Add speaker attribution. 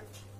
Speaker 1: much.